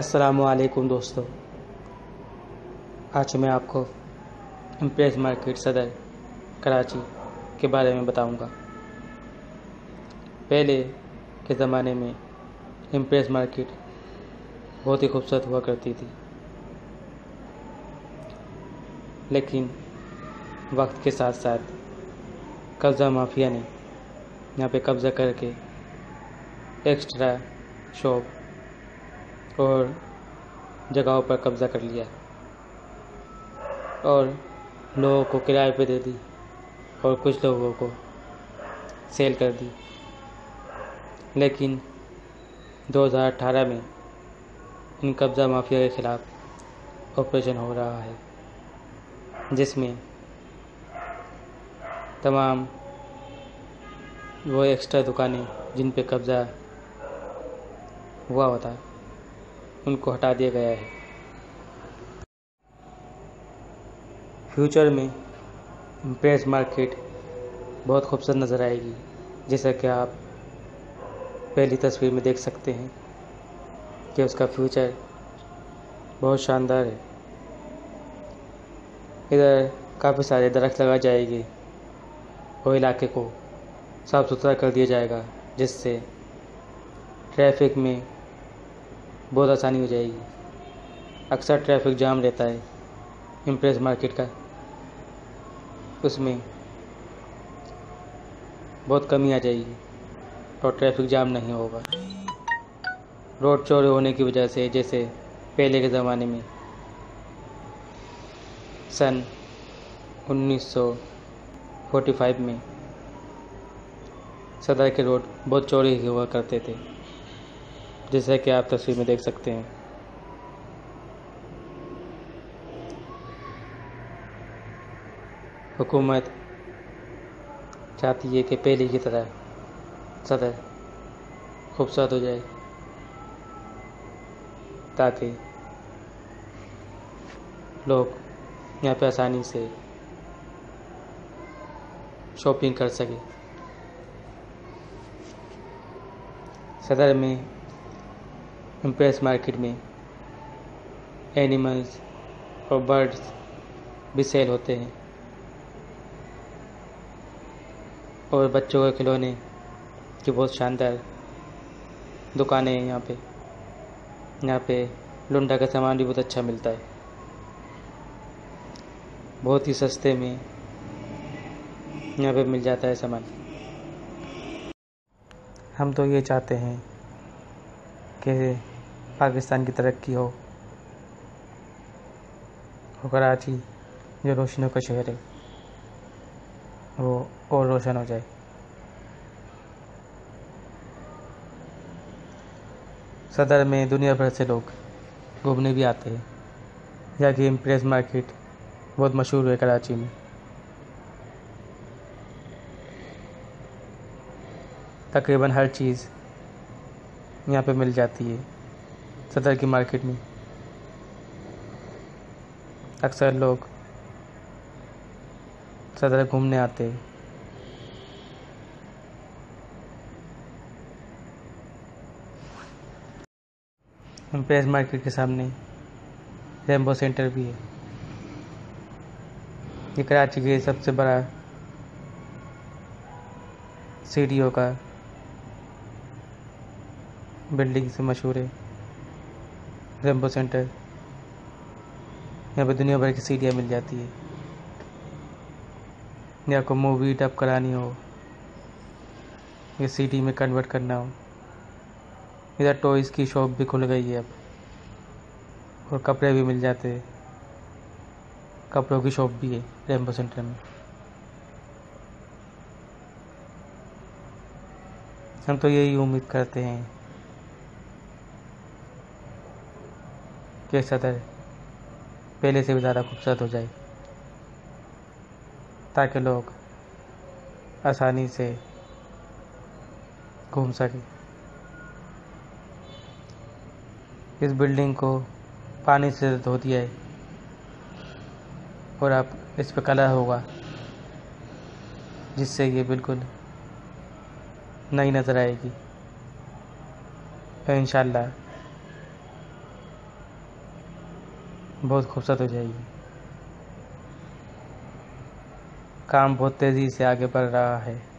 असलकुम दोस्तों आज मैं आपको इम्प्रेस मार्केट सदर कराची के बारे में बताऊँगा। पहले के ज़माने में इम्प्रेस मार्केट बहुत ही खूबसूरत हुआ करती थी लेकिन वक्त के साथ साथ कब्ज़ा माफिया ने यहाँ पे कब्ज़ा करके एक्स्ट्रा शॉप और जगहों पर कब्ज़ा कर लिया और लोगों को किराए पे दे दी और कुछ लोगों को सेल कर दी। लेकिन 2018 में इन कब्ज़ा माफिया के ख़िलाफ़ ऑपरेशन हो रहा है, जिसमें तमाम वो एक्स्ट्रा दुकानें जिन पे कब्ज़ा हुआ होता है उनको हटा दिया गया है। फ्यूचर में प्रेस मार्केट बहुत खूबसूरत नज़र आएगी, जैसा कि आप पहली तस्वीर में देख सकते हैं कि उसका फ्यूचर बहुत शानदार है। इधर काफ़ी सारे दरख्त लगाए जाएँगे और इलाके को साफ़ सुथरा कर दिया जाएगा, जिससे ट्रैफ़िक में बहुत आसानी हो जाएगी। अक्सर ट्रैफ़िक जाम रहता है इम्प्रेस मार्केट का। उसमें बहुत कमी आ जाएगी और ट्रैफ़िक जाम नहीं होगा। रोड चौड़े होने की वजह से, जैसे पहले के ज़माने में, सन 1945 में सदर के रोड बहुत चौड़े हुआ करते थे। जैसा कि आप तस्वीर में देख सकते हैं। हुकूमत चाहती है कि पहले की तरह सदर खूबसूरत हो जाए, ताकि लोग यहाँ पे आसानी से शॉपिंग कर सकें। सदर में इम्प्रेस मार्केट में एनिमल्स और बर्ड्स भी सेल होते हैं। और बच्चों के खिलौने की बहुत शानदार दुकानें हैं यहाँ पे। यहाँ पे लुंडा का सामान भी बहुत अच्छा मिलता है। बहुत ही सस्ते में यहाँ पे मिल जाता है सामान। हम तो ये चाहते हैं कि पाकिस्तान की तरक्की हो। कराची, जो रोशनों का शहर है, वो और रोशन हो जाए। सदर में दुनिया भर से लोग घूमने भी आते हैं। यहाँ की इम्प्रेस मार्केट बहुत मशहूर है कराची में। तकरीबन हर चीज़ यहाँ पे मिल जाती है। सदर की मार्केट में। अक्सर लोग सदर घूमने आते हैं। एम्पेयर मार्केट के सामने रेमबो सेंटर भी है। ये कराची के सबसे बड़ा सीढ़ियों का बिल्डिंग से मशहूर है। रेम्बो सेंटर यहाँ पे दुनिया भर की सीढ़ियाँ मिल जाती है। या को मूवी डब करानी हो, या सीडी में कन्वर्ट करना हो इधर टॉयज़ की शॉप भी खुल गई है अब, और कपड़े भी मिल जाते हैं। कपड़ों की शॉप भी है रेम्बो सेंटर में। हम तो यही उम्मीद करते हैं। कि सदर पहले से भी ज़्यादा खूबसूरत हो जाए। ताकि लोग आसानी से घूम सकें। इस बिल्डिंग को पानी से धो दिया है। और आप इस पर कलर होगा, जिससे ये बिल्कुल नई नज़र आएगी। इन बहुत खूबसूरत हो जाएगी। काम बहुत तेज़ी से आगे बढ़ रहा है।